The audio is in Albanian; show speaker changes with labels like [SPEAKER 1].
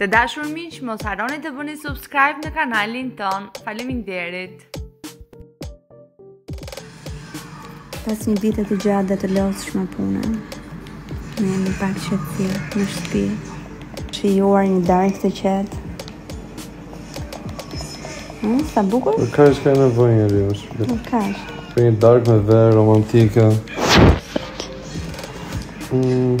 [SPEAKER 1] Të dashur miq, mos harroni të bëni subscribe në kanalin tonë. Faleminderit.
[SPEAKER 2] Pas një dite të gjatë dhe të lodhshme pune, ne jemi pak qetësi në shtëpi. Shijuar një darkë të qetë. Ëh, mm, sa bukur.
[SPEAKER 3] Për kaq ka nevojë njeriu.
[SPEAKER 2] Për kaq.
[SPEAKER 3] Për një darkë me verë romantike. Mm.